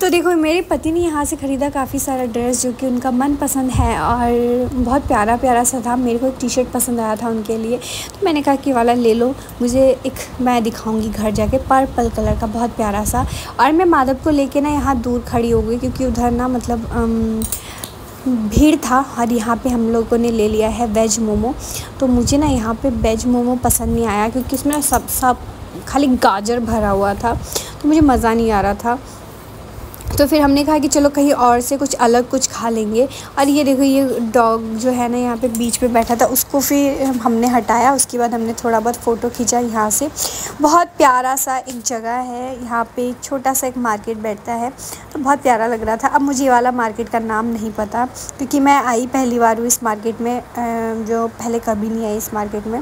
तो देखो मेरे पति ने यहाँ से ख़रीदा काफ़ी सारा ड्रेस जो कि उनका मन पसंद है और बहुत प्यारा प्यारा सा था। मेरे को एक टी शर्ट पसंद आया था उनके लिए। तो मैंने कहा कि वाला ले लो। मुझे एक मैं दिखाऊँगी घर जाके पर्पल कलर का बहुत प्यारा सा। और मैं माधव को लेके ना यहाँ दूर खड़ी हो गई क्योंकि उधर ना मतलब अम, भीड़ था और यहाँ पे हम लोगों ने ले लिया है वेज मोमो। तो मुझे ना यहाँ पे वेज मोमो पसंद नहीं आया क्योंकि उसमें सब सब खाली गाजर भरा हुआ था। तो मुझे मज़ा नहीं आ रहा था। तो फिर हमने कहा कि चलो कहीं और से कुछ अलग कुछ खा लेंगे। और ये देखो, ये डॉग जो है ना यहाँ पे बीच पे बैठा था, उसको फिर हमने हटाया, उसके बाद हमने थोड़ा बहुत फ़ोटो खींचा यहाँ से। बहुत प्यारा सा एक जगह है, यहाँ पे एक छोटा सा एक मार्केट बैठता है तो बहुत प्यारा लग रहा था। अब मुझे ये वाला मार्केट का नाम नहीं पता, क्योंकि मैं आई पहली बार हूँ इस मार्केट में जो पहले कभी नहीं आई इस मार्केट में।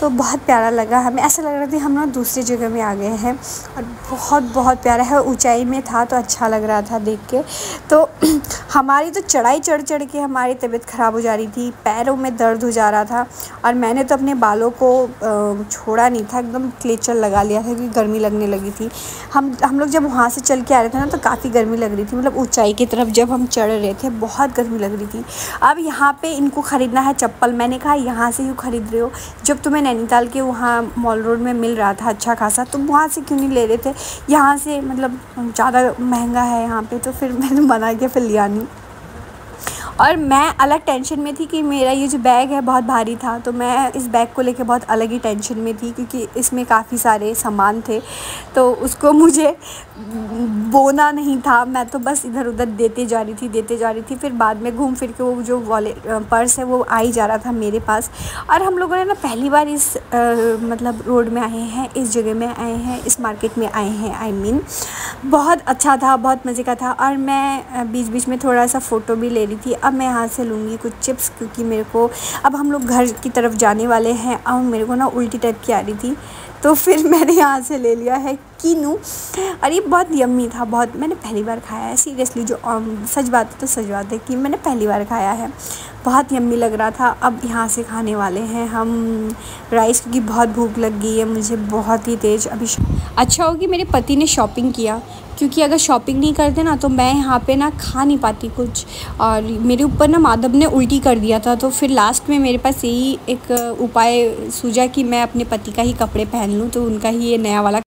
तो बहुत प्यारा लगा। हमें ऐसा लग रहा था हम ना दूसरी जगह में आ गए हैं और बहुत बहुत प्यारा है। ऊंचाई में था तो अच्छा लग रहा था देख के। तो हमारी तो चढ़ाई चढ़ चढ़ के हमारी तबीयत ख़राब हो जा रही थी। पैरों में दर्द हो जा रहा था और मैंने तो अपने बालों को छोड़ा नहीं था। एकदम क्लेचर लगा लिया था क्योंकि गर्मी लगने लगी थी। हम हम लोग जब वहाँ से चल के आ रहे थे ना तो काफ़ी गर्मी लग रही थी। मतलब ऊंचाई की तरफ़ जब हम चढ़ रहे थे, बहुत गर्मी लग रही थी। अब यहाँ पे इनको ख़रीदना है चप्पल। मैंने कहा, यहाँ से यूँ ख़रीद रहे हो। जब तुम्हें नैनीताल के वहाँ मॉल रोड में मिल रहा था अच्छा खासा तो वहाँ से क्यों नहीं ले रहे थे? यहाँ से मतलब ज़्यादा महँगा है यहाँ पे तो फिर मैंने मना किया, फिर लिया नहीं। और मैं अलग टेंशन में थी कि मेरा ये जो बैग है बहुत भारी था तो मैं इस बैग को लेके बहुत अलग ही टेंशन में थी क्योंकि इसमें काफ़ी सारे सामान थे तो उसको मुझे बोना नहीं था। मैं तो बस इधर उधर देते जा रही थी देते जा रही थी फिर बाद में घूम फिर के वो जो वॉलेट पर्स है वो आ ही जा रहा था मेरे पास। और हम लोगों ने ना पहली बार इस आ, मतलब रोड में आए हैं इस जगह में आए हैं इस मार्केट में आए हैं आई मीन बहुत अच्छा था बहुत मज़े का था। और मैं बीच बीच में थोड़ा सा फ़ोटो भी ले रही थी। अब मैं यहाँ से लूँगी कुछ चिप्स क्योंकि मेरे को, अब हम लोग घर की तरफ़ जाने वाले हैं अब मेरे को ना उल्टी टाइप की आ रही थी। तो फिर मैंने यहाँ से ले लिया है कीनू। और ये बहुत यम्मी था, बहुत, मैंने पहली बार खाया है। सीरियसली जो सच बात है तो सच बात है कि मैंने पहली बार खाया है। बहुत यम्मी लग रहा था। अब यहाँ से खाने वाले हैं हम राइस क्योंकि बहुत भूख लग गई है, मुझे बहुत ही तेज़ अभी अच्छा हो कि मेरे पति ने शॉपिंग किया, क्योंकि अगर शॉपिंग नहीं करते ना तो मैं यहाँ पे ना खा नहीं पाती कुछ। और मेरे ऊपर ना माधव ने उल्टी कर दिया था तो फिर लास्ट में मेरे पास यही एक उपाय सूझा कि मैं अपने पति का ही कपड़े पहन लूँ तो उनका ही ये नया वाला